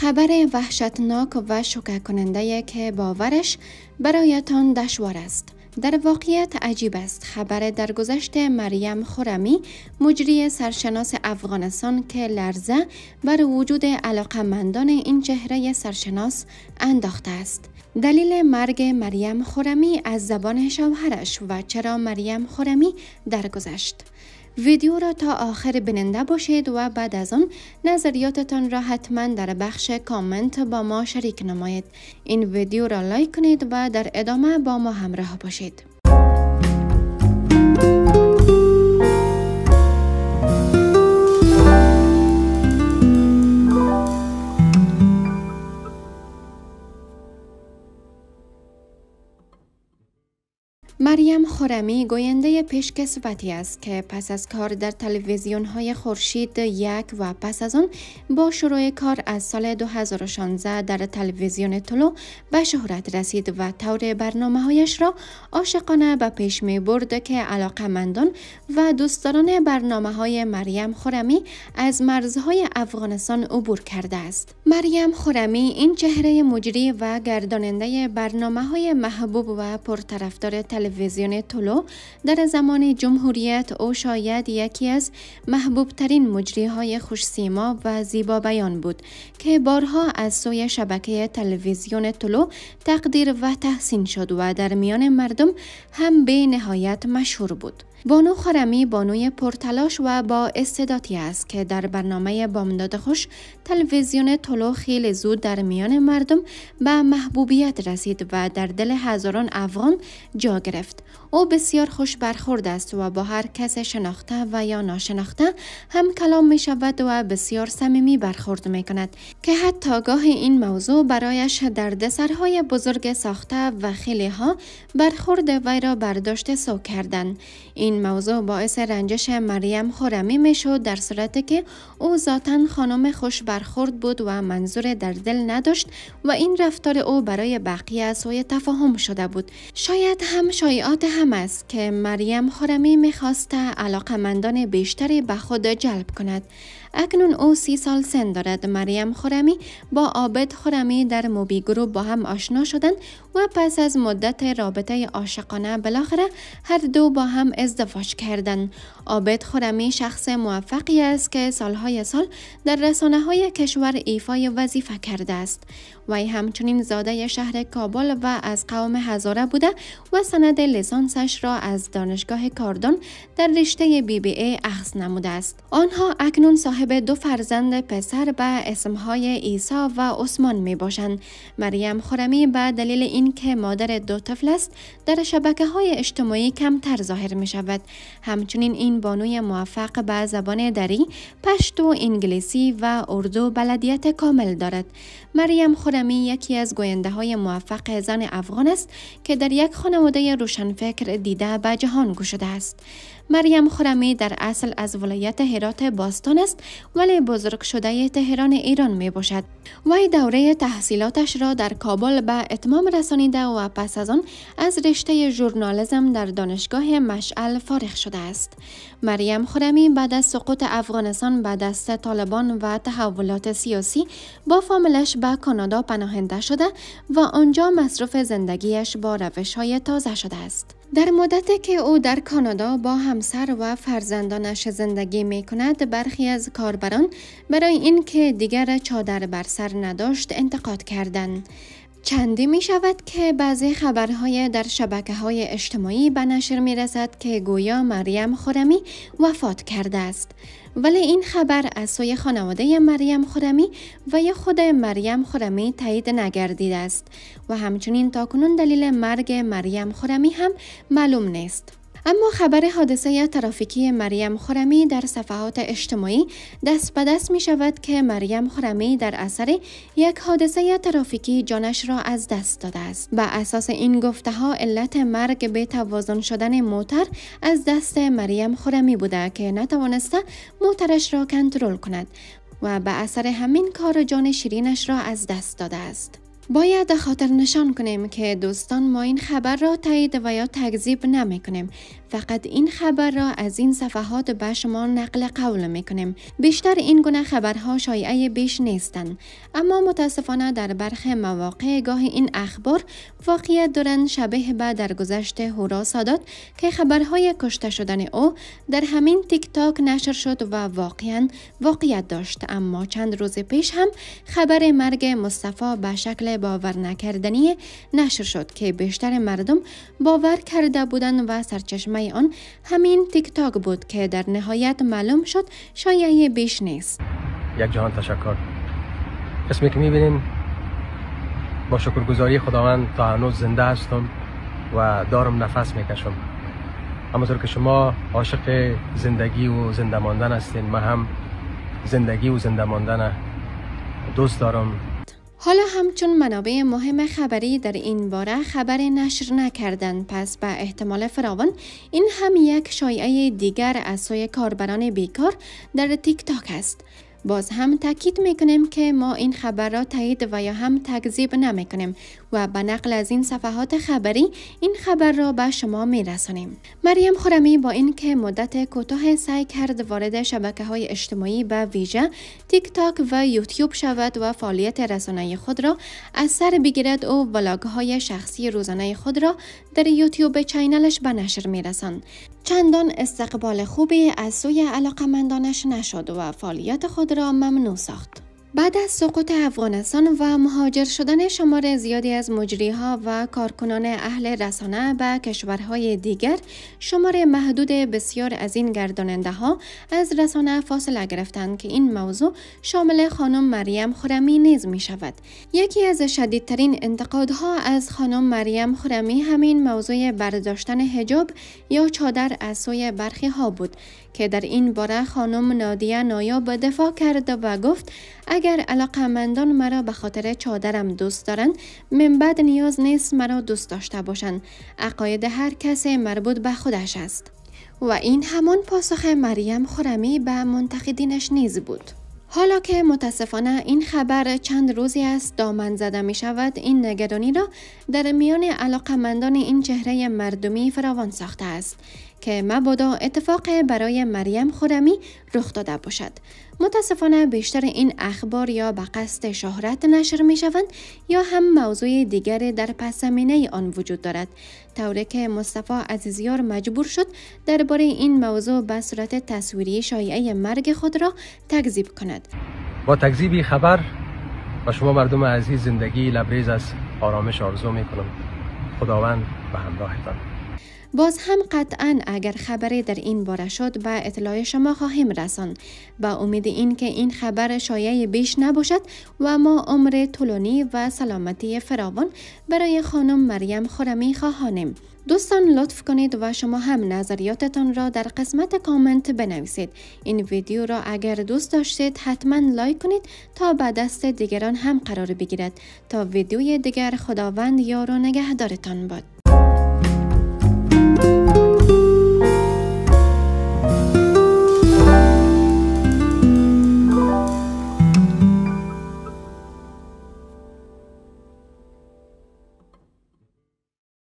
خبر وحشتناک و شوکه کننده که باورش برایتان دشوار است. در واقعیت عجیب است. خبر درگذشت مریم خورمی مجری سرشناس افغانستان که لرزه بر وجود علاقمندان این چهره سرشناس انداخته است. دلیل مرگ مریم خورمی از زبان شوهرش و چرا مریم خورمی درگذشت. ویدیو را تا آخر بیننده باشید و بعد از آن نظریاتتان را حتما در بخش کامنت با ما شریک نمایید. این ویدیو را لایک کنید و در ادامه با ما همراه باشید. مریم خورمی گوینده پیشکسوتی است که پس از کار در تلویزیون های خورشید یک و پس از آن با شروع کار از سال 2016 در تلویزیون طلو به شهرت رسید و طور برنامه هایش را عاشقانه به پیش می برد که علاقمندان و دوستداران برنامه های مریم خورمی از مرزهای افغانستان عبور کرده است. مریم خورمی این چهره مجری و گرداننده برنامه های محبوب و پرطرفدار تلویزیون تلویزیون طلو در زمان جمهوریت او شاید یکی از محبوب ترین مجری های خوش سیما و زیبا بیان بود که بارها از سوی شبکه تلویزیون طلو تقدیر و تحسین شد و در میان مردم هم به نهایت مشهور بود. بانو خرمی بانوی پرتلاش و با استعدادی است که در برنامه بامداد خوش تلویزیون طلو خیلی زود در میان مردم به محبوبیت رسید و در دل هزاران افغان جا گرفت. او بسیار خوش برخورد است و با هر کس شناخته و یا ناشناخته هم کلام می شود و بسیار صمیمی برخورد می کند که حتی گاه این موضوع برایش دردسرهای بزرگ ساخته و خیلی ها برخورد وی را برداشت سو کردن این موضوع باعث رنجش مریم خورمی می شد در صورتی که او ذاتا خانم خوش برخورد بود و منظور در دل نداشت و این رفتار او برای بقیه سوی تفاهم شده بود. شاید هم شایعات هم است که مریم خورمی می‌خواسته علاقمندان بیشتری به خود جلب کند. اکنون او سی سال سن دارد. مریم خورمی با عابد خورمی در موبی گروپ با هم آشنا شدند و پس از مدت رابطه عاشقانه بالاخره هر دو با هم ازدواج کردند. عابد خورمی شخص موفقی است که سالهای سال در رسانه های کشور ایفای وظیفه کرده است. وی همچنین زاده شهر کابل و از قوم هزاره بوده و سند لیسانسش را از دانشگاه کاردون در رشته بی بی ای اخذ نموده است. آنها اکنون صاحب صاحب دو فرزند پسر به اسمهای ایسا و عثمان می باشند. مریم خورمی به دلیل اینکه مادر دو طفل است در شبکه های اجتماعی کمتر ظاهر می شود. همچنین این بانوی موفق به زبان دری، پشتو، انگلیسی و اردو بلدیت کامل دارد. مریم خورمی یکی از گوینده های موفق زن افغان است که در یک خانواده روشنفکر دیده به جهان گشوده است. مریم خورمی در اصل از ولایت هرات باستان است ولی بزرگ شده تهران ایران می باشد. وی دوره تحصیلاتش را در کابل به اتمام رسانیده و پس از آن از رشته ژورنالیسم در دانشگاه مشعل فارغ شده است. مریم خورمی بعد از سقوط افغانستان به دست طالبان و تحولات سیاسی با فامیلش به کانادا پناهنده شده و آنجا مصرف زندگیش با روش های تازه شده است. در مدتی که او در کانادا با همسر و فرزندانش زندگی می کند برخی از کاربران برای اینکه دیگر چادر بر سر نداشت انتقاد کردند. چندی می شود که بعضی خبرهای در شبکه های اجتماعی به نشر می رسد که گویا مریم خورمی وفات کرده است. ولی این خبر از سوی خانواده مریم خورمی و یا خود مریم خورمی تایید نگردیده است و همچنین تاکنون دلیل مرگ مریم خورمی هم معلوم نیست. اما خبر حادثه ترافیکی مریم خورمی در صفحات اجتماعی دست به دست می شود که مریم خورمی در اثر یک حادثه ترافیکی جانش را از دست داده است. به اساس این گفته ها علت مرگ به توازن شدن موتر از دست مریم خورمی بوده که نتوانسته موترش را کنترل کند و به اثر همین کار جان شیرینش را از دست داده است. باید خاطر نشان کنیم که دوستان ما این خبر را تایید و یا تکذیب نمی کنیم. فقط این خبر را از این صفحات به شما نقل قول می کنیم. بیشتر این گونه خبرها شایعه بیش نیستند اما متاسفانه در برخی مواقع گاه این اخبار واقعیت دارند شبیه به در گذشته هورا سادات که خبرهای کشته شدن او در همین تیک تاک نشر شد و واقعا واقعیت داشت. اما چند روز پیش هم خبر مرگ مصطفی به شکل باور نکردنی نشر شد که بیشتر مردم باور کرده بودند و سرچشمه آن همین تیک تاک بود که در نهایت معلوم شد شایعه بیش نیست. یک جهان تشکر. اسمی که می‌بینین با شکرگزاری خداوند تا هنوز زنده هستم و دارم نفس می‌کشم. همونطور که شما عاشق زندگی و زنده ماندن هستین من هم زندگی و زنده ماندن دوست دارم. حالا همچون منابع مهم خبری در این باره خبر نشر نکردند پس به احتمال فراوان این هم یک شایعه دیگر از سوی کاربران بیکار در تیک تاک است. باز هم تاکید می‌کنیم که ما این خبر را تایید و یا هم تکذیب نمی‌کنیم. و به نقل از این صفحات خبری این خبر را به شما میرسانیم. مریم خورمی با اینکه مدت کوتاه سعی کرد وارد شبکه های اجتماعی به ویژه تیک تاک و یوتیوب شود و فعالیت رسانه خود را از سر بگیرد او ولاگ های شخصی روزانه خود را در یوتیوب چینلش به نشر میرساند. چندان استقبال خوبی از سوی علاقمندانش نشد و فعالیت خود را ممنوع ساخت. بعد از سقوط افغانستان و مهاجر شدن شمار زیادی از مجریها و کارکنان اهل رسانه به کشورهای دیگر شمار محدود بسیار از این گرداننده ها از رسانه فاصله گرفتند که این موضوع شامل خانم مریم خورمی نیز می شود یکی از شدیدترین انتقادها از خانم مریم خورمی همین موضوع برداشتن حجاب یا چادر از سوی برخی ها بود. که در این باره خانم نادیه نایاب دفاع کرد و گفت اگر علاقمندان مرا به خاطر چادرم دوست دارند من بعد نیاز نیست مرا دوست داشته باشند. عقاید هر کس مربوط به خودش است. و این همان پاسخ مریم خورمی به منتقدینش نیز بود. حالا که متاسفانه این خبر چند روزی است دامن زده می شود این نگرانی را در میان علاقمندان این چهره مردمی فراوان ساخته است. که مبادا اتفاق برای مریم خورمی رخ داده باشد. متاسفانه بیشتر این اخبار یا به قصد شهرت نشر می شوند یا هم موضوع دیگری در پس زمینه آن وجود دارد. طوری که مصطفی عزیزیار مجبور شد درباره این موضوع به صورت تصویری شایعه مرگ خود را تکذیب کند. با تکذیبی خبر و شما مردم عزیز زندگی لبریز از آرامش آرزو می کنم. خداوند به همراهتان باز هم قطعا اگر خبری در این باره شد به اطلاع شما خواهیم رسان با امید این که این خبر شایع بیش نباشد و ما عمر طولانی و سلامتی فراوان برای خانم مریم خورمی خواهانیم. دوستان لطف کنید و شما هم نظریاتتان را در قسمت کامنت بنویسید. این ویدیو را اگر دوست داشتید حتما لایک کنید تا به دست دیگران هم قرار بگیرد. تا ویدیوی دیگر خداوند یار و نگهدارتان باد.